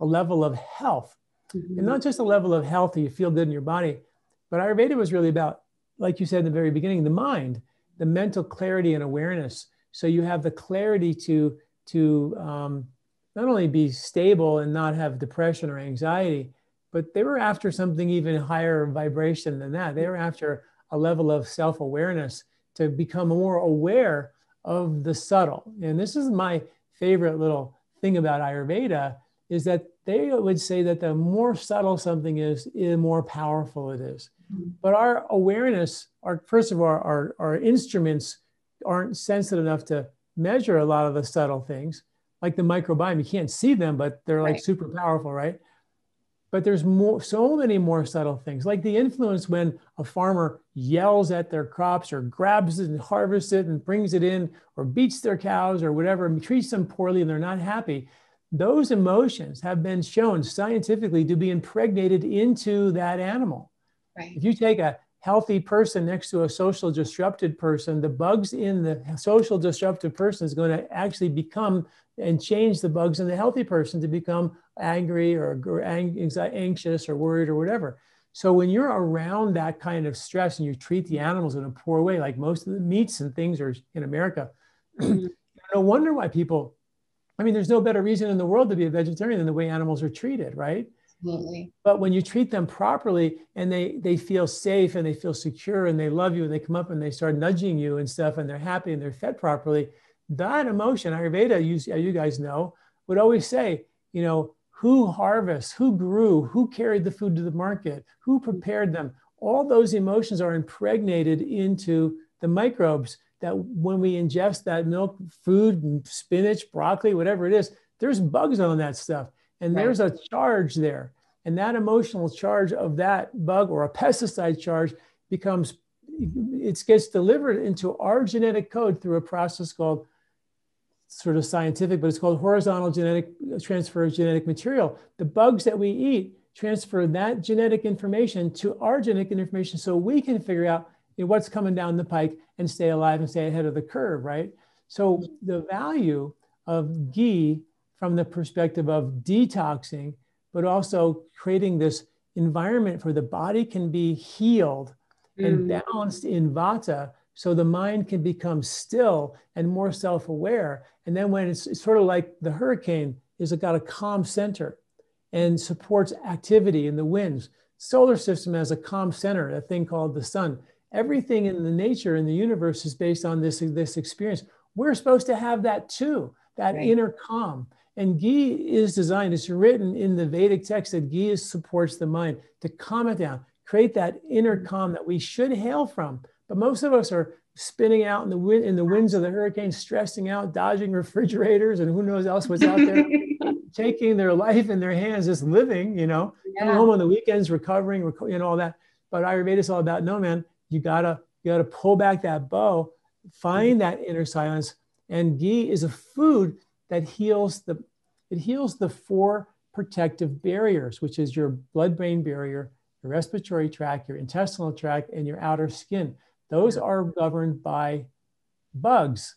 a level of health. Mm-hmm. And not just a level of health that you feel good in your body, but Ayurveda was really about, like you said in the very beginning, the mind the mental clarity and awareness. So you have the clarity to to um, not only be stable and not have depression or anxiety, but they were after something even higher vibration than that. They were after a level of self awareness to become more aware of the subtle. And this is my favorite little thing about Ayurveda is that they would say that the more subtle something is, the more powerful it is. Mm-hmm. But our awareness, our first of all, our, our instruments aren't sensitive enough to measure a lot of the subtle things, like the microbiome. You can't see them, but they're like right. super powerful, right? But there's more, so many more subtle things, like the influence when a farmer yells at their crops or grabs it and harvests it and brings it in, or beats their cows or whatever, and treats them poorly and they're not happy those emotions have been shown scientifically to be impregnated into that animal. Right. If you take a healthy person next to a social disrupted person, the bugs in the social disrupted person is going to actually become and change the bugs in the healthy person to become angry or, or anxious or worried or whatever. So when you're around that kind of stress and you treat the animals in a poor way, like most of the meats and things are in America, no wonder why people I mean, there's no better reason in the world to be a vegetarian than the way animals are treated, right? Absolutely. But when you treat them properly and they they feel safe and they feel secure and they love you and they come up and they start nudging you and stuff and they're happy and they're fed properly, that emotion, Ayurveda, you, you guys know, would always say, you know, who harvests, who grew, who carried the food to the market, who prepared them. All those emotions are impregnated into the microbes that when we ingest that milk food, spinach, broccoli, whatever it is, there's bugs on that stuff. And right. there's a charge there. And that emotional charge of that bug or a pesticide charge becomes, it gets delivered into our genetic code through a process called sort of scientific, but it's called horizontal genetic uh, transfer of genetic material. The bugs that we eat transfer that genetic information to our genetic information so we can figure out you know, what's coming down the pike and stay alive and stay ahead of the curve, right? So the value of ghee from the perspective of detoxing, but also creating this environment for the body can be healed mm. and balanced in vata so the mind can become still and more self-aware. And then when it's, it's sort of like the hurricane is it got a calm center and supports activity in the winds. Solar system has a calm center, a thing called the sun. Everything in the nature in the universe is based on this, this experience. We're supposed to have that too, that right. inner calm. And ghee is designed, it's written in the Vedic text that ghee supports the mind to calm it down, create that inner calm that we should hail from. But most of us are spinning out in the wind in the winds of the hurricane, stressing out, dodging refrigerators, and who knows else what's out there, taking their life in their hands, just living, you know, yeah. home on the weekends, recovering, rec- you know, all that. But Ayurveda is all about no man, you gotta you gotta pull back that bow, find that inner silence. And ghee is a food that heals the it heals the four protective barriers, which is your blood-brain barrier, your respiratory tract, your intestinal tract, and your outer skin. Those are governed by bugs.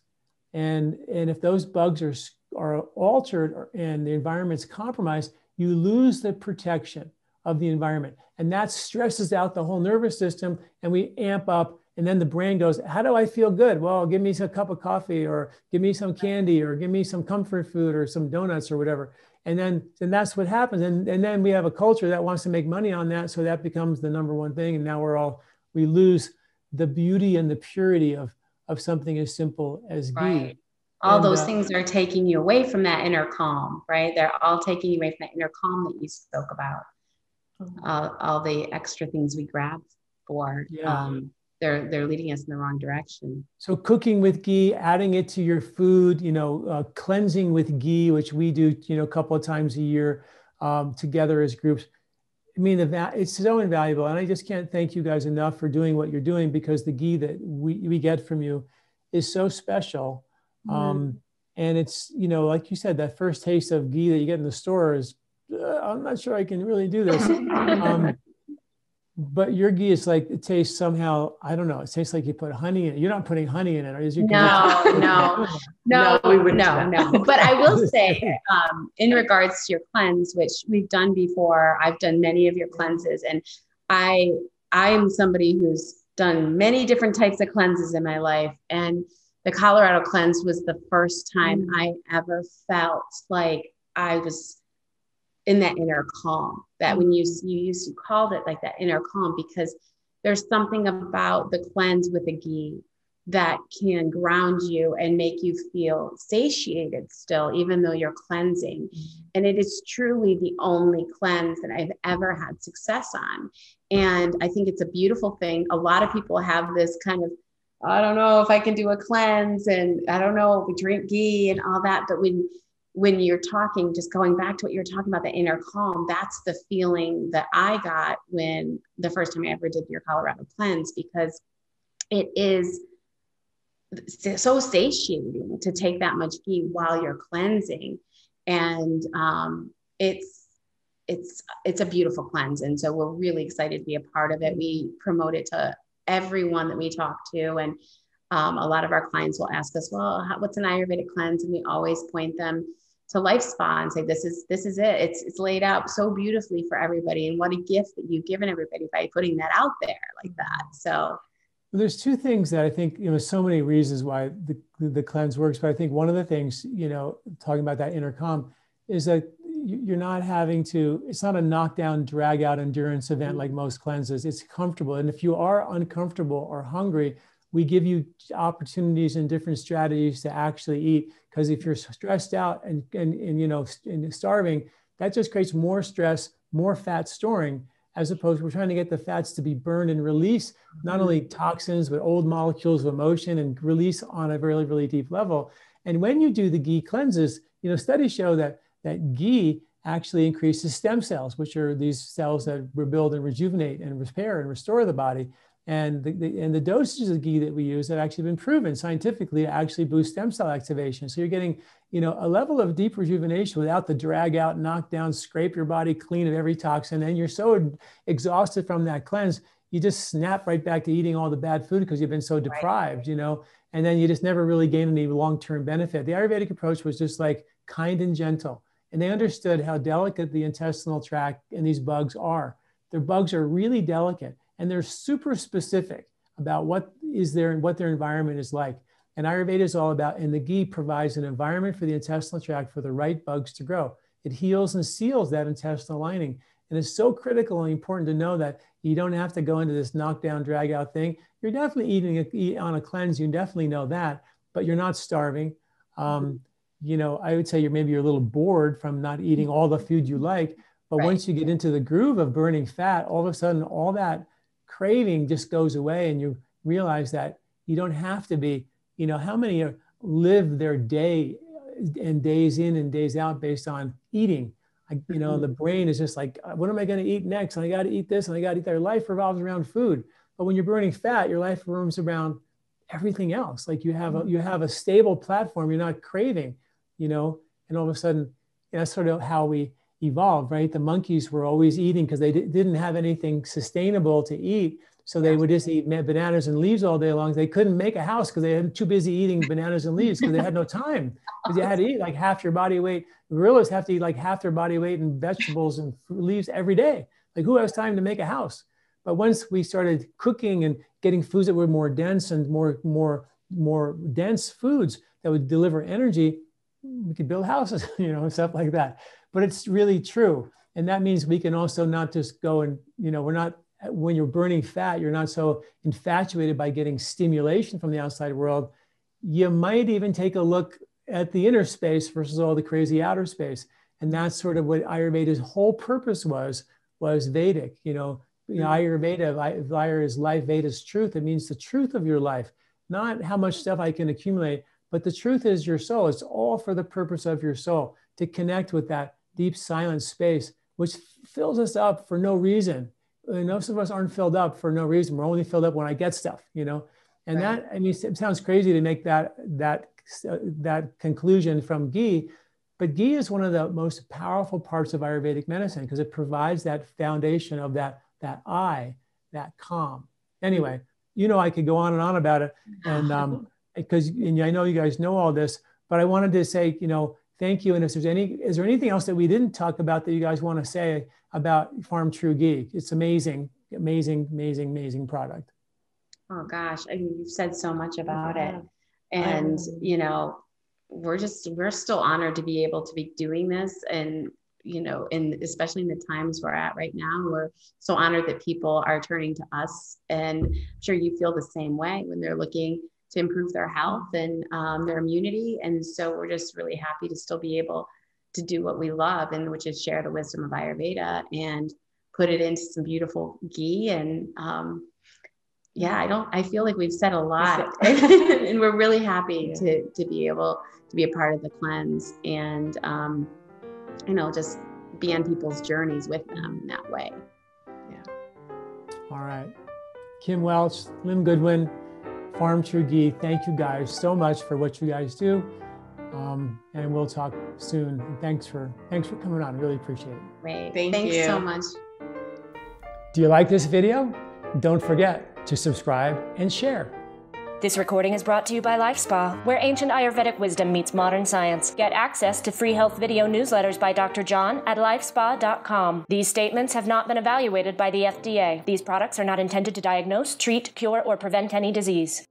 And, and if those bugs are, are altered and the environment's compromised, you lose the protection of the environment. And that stresses out the whole nervous system and we amp up. And then the brain goes, How do I feel good? Well, give me a cup of coffee or give me some candy or give me some comfort food or some donuts or whatever. And then, then that's what happens. And, and then we have a culture that wants to make money on that. So that becomes the number one thing. And now we're all, we lose the beauty and the purity of, of something as simple as. Right. All and, those uh, things are taking you away from that inner calm, right? They're all taking you away from that inner calm that you spoke about. Uh, all the extra things we grab for, yeah. um, they're they're leading us in the wrong direction. So cooking with ghee, adding it to your food, you know, uh, cleansing with ghee, which we do, you know, a couple of times a year um, together as groups. I mean, the it's so invaluable, and I just can't thank you guys enough for doing what you're doing because the ghee that we, we get from you is so special. Mm-hmm. Um, and it's you know, like you said, that first taste of ghee that you get in the store is I'm not sure I can really do this. um, but your ghee is like it tastes somehow i don't know it tastes like you put honey in it. You're not putting honey in it is you? No no. no no no no. But i will say um, in regards to your cleanse which we've done before i've done many of your cleanses and i i'm somebody who's done many different types of cleanses in my life and the colorado cleanse was the first time mm. i ever felt like i was in that inner calm that when you mm-hmm. you used you called it like that inner calm because there's something about the cleanse with a ghee that can ground you and make you feel satiated still even though you're cleansing. Mm-hmm. And it is truly the only cleanse that i've ever had success on. And i think it's a beautiful thing. A lot of people have this kind of i don't know if i can do a cleanse and i don't know if we drink ghee and all that but when when you're talking, just going back to what you're talking about, the inner calm, that's the feeling that I got when the first time I ever did your Colorado cleanse, because it is so satiating to take that much ghee while you're cleansing. And um, it's, it's, it's a beautiful cleanse. And so we're really excited to be a part of it. We promote it to everyone that we talk to. And um, a lot of our clients will ask us, well, what's an Ayurvedic cleanse? And we always point them to LifeSpa and say this is this is it. It's it's laid out so beautifully for everybody. And what a gift that you've given everybody by putting that out there like that. So there's two things that i think you know so many reasons why the the cleanse works but i think one of the things you know talking about that inner calm is that you're not having to it's not a knockdown drag out endurance event mm-hmm. like most cleanses. It's comfortable. And if you are uncomfortable or hungry we give you opportunities and different strategies to actually eat. Because if you're stressed out and, and, and you know and starving that just creates more stress more fat storing as opposed we're trying to get the fats to be burned and release not only mm-hmm. toxins but old molecules of emotion and release on a really really deep level. And when you do the ghee cleanses you know studies show that that ghee actually increases stem cells which are these cells that rebuild and rejuvenate and repair and restore the body and the, the, and the dosages of ghee that we use have actually been proven scientifically to actually boost stem cell activation. So you're getting, you know, a level of deep rejuvenation without the drag out, knock down, scrape your body clean of every toxin. And you're so exhausted from that cleanse, you just snap right back to eating all the bad food because you've been so deprived, right. you know, and then you just never really gain any long-term benefit. The Ayurvedic approach was just like kind and gentle. And they understood how delicate the intestinal tract and these bugs are. Their bugs are really delicate and they're super specific about what is there and what their environment is like. And Ayurveda is all about, and the ghee provides an environment for the intestinal tract for the right bugs to grow. It heals and seals that intestinal lining. And it's so critical and important to know that you don't have to go into this knockdown, drag out thing. You're definitely eating a, on a cleanse. You definitely know that, but you're not starving. Um, you know, I would say you're maybe you're a little bored from not eating all the food you like. But right. once you get into the groove of burning fat, all of a sudden, all that craving just goes away, and you realize that you don't have to be. You know, how many live their day and days in and days out based on eating? I, you know, the mm-hmm. brain is just like, uh, what am I going to eat next? And I got to eat this, and I got to eat that. Your life revolves around food. But when you're burning fat, your life revolves around everything else. Like you have a you have a stable platform. You're not craving, you know. And all of a sudden, that's sort of how we evolved, right? The monkeys were always eating because they didn't have anything sustainable to eat. So they would just eat bananas and leaves all day long. They couldn't make a house because they were too busy eating bananas and leaves because they had no time. Because you had to eat like half your body weight. Gorillas have to eat like half their body weight in vegetables and leaves every day. Like who has time to make a house? But once we started cooking and getting foods that were more dense and more more more dense foods that would deliver energy, we could build houses, you know, and stuff like that. But it's really true. And that means we can also not just go and, you know, we're not when you're burning fat, you're not so infatuated by getting stimulation from the outside world. You might even take a look at the inner space versus all the crazy outer space. And that's sort of what Ayurveda's whole purpose was, was Vedic. You know, you know Ayurveda, Ayur is life, Veda is truth. It means the truth of your life, not how much stuff I can accumulate, but the truth is your soul. It's all for the purpose of your soul to connect with that deep silent space, which fills us up for no reason most of us aren't filled up for no reason. We're only filled up when I get stuff, you know. And right. that I mean, it sounds crazy to make that that uh, that conclusion from ghee, but ghee is one of the most powerful parts of Ayurvedic medicine because it provides that foundation of that that I, that calm. Anyway, you know, I could go on and on about it, and um, because and I know you guys know all this, but I wanted to say, you know, thank you. And if there's any, is there anything else that we didn't talk about that you guys want to say about Farmtrue Ghee? It's amazing, amazing, amazing, amazing product. Oh gosh, I mean, you've said so much about it, and you know, we're just we're still honored to be able to be doing this, and you know, in especially in the times we're at right now, we're so honored that people are turning to us, and I'm sure you feel the same way when they're looking to improve their health and um, their immunity. And so we're just really happy to still be able to do what we love, and which is share the wisdom of Ayurveda and put it into some beautiful ghee. And um, yeah, I don't, I feel like we've said a lot, and we're really happy yeah. to to be able to be a part of the cleanse and um, you know just be on people's journeys with them in that way. Yeah. All right. Kim Welch, Lynn Goodwin, Farmtrue Ghee. Thank you guys so much for what you guys do. Um, and we'll talk soon. Thanks for thanks for coming on. Really appreciate it. Great. Thank Thanks you. so much. Do you like this video? Don't forget to subscribe and share. This recording is brought to you by LifeSpa, where ancient Ayurvedic wisdom meets modern science. Get access to free health video newsletters by Dr. John at lifespa.com. These statements have not been evaluated by the FDA. These products are not intended to diagnose, treat, cure, or prevent any disease.